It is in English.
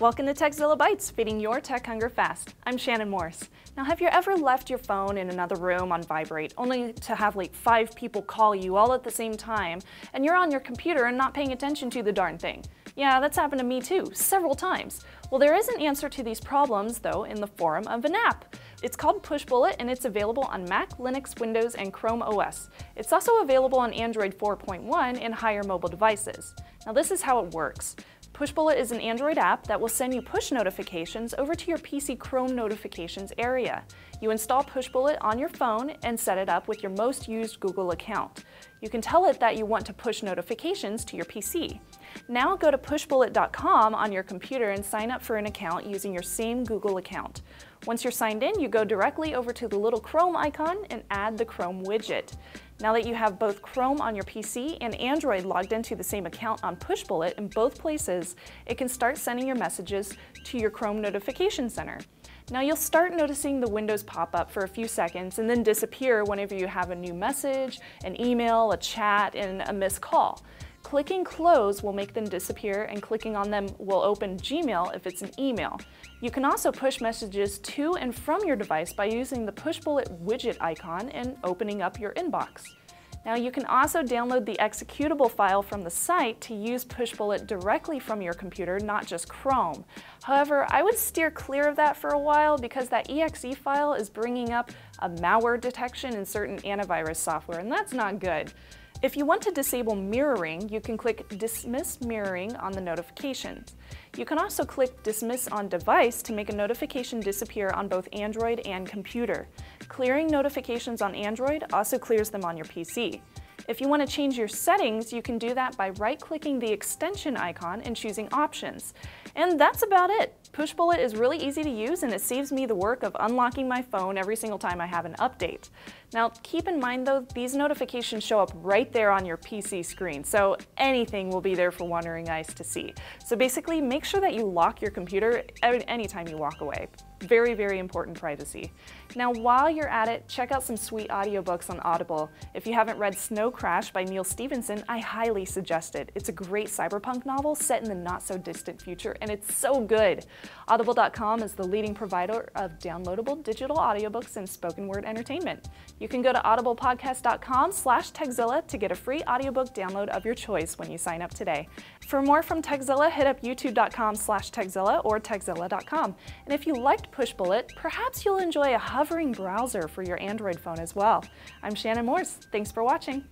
Welcome to Tekzilla Bytes, feeding your tech hunger fast. I'm Shannon Morse. Now, have you ever left your phone in another room on vibrate, only to have like five people call you all at the same time, and you're on your computer and not paying attention to the darn thing? Yeah, that's happened to me too, several times. Well, there is an answer to these problems, though, in the form of an app. It's called Pushbullet, and it's available on Mac, Linux, Windows, and Chrome OS. It's also available on Android 4.1 and higher mobile devices. Now, this is how it works. Pushbullet is an Android app that will send you push notifications over to your PC Chrome notifications area. You install Pushbullet on your phone and set it up with your most used Google account. You can tell it that you want to push notifications to your PC. Now go to pushbullet.com on your computer and sign up for an account using your same Google account. Once you're signed in, you go directly over to the little Chrome icon and add the Chrome widget. Now that you have both Chrome on your PC and Android logged into the same account on Pushbullet in both places, it can start sending your messages to your Chrome Notification Center. Now you'll start noticing the windows pop up for a few seconds and then disappear whenever you have a new message, an email, a chat, and a missed call. Clicking close will make them disappear and clicking on them will open Gmail if it's an email. You can also push messages to and from your device by using the Pushbullet widget icon and opening up your inbox. Now you can also download the executable file from the site to use Pushbullet directly from your computer, not just Chrome. However, I would steer clear of that for a while because that exe file is bringing up a malware detection in certain antivirus software, and that's not good. If you want to disable mirroring, you can click Dismiss Mirroring on the notifications. You can also click Dismiss on Device to make a notification disappear on both Android and computer. Clearing notifications on Android also clears them on your PC. If you want to change your settings, you can do that by right-clicking the extension icon and choosing Options. And that's about it. Pushbullet is really easy to use and it saves me the work of unlocking my phone every single time I have an update. Now keep in mind though, these notifications show up right there on your PC screen, so anything will be there for wandering eyes to see. So basically make sure that you lock your computer anytime you walk away. Very, very important privacy. Now, while you're at it, check out some sweet audiobooks on Audible. If you haven't read Snow Crash by Neal Stephenson, I highly suggest it. It's a great cyberpunk novel set in the not so distant future, and it's so good. Audible.com is the leading provider of downloadable digital audiobooks and spoken word entertainment. You can go to audiblepodcast.com slash Tekzilla to get a free audiobook download of your choice when you sign up today. For more from Tekzilla, hit up youtube.com slash Tekzilla or tekzilla.com. And if you liked Pushbullet, perhaps you'll enjoy a hovering browser for your Android phone as well. I'm Shannon Morse. Thanks for watching.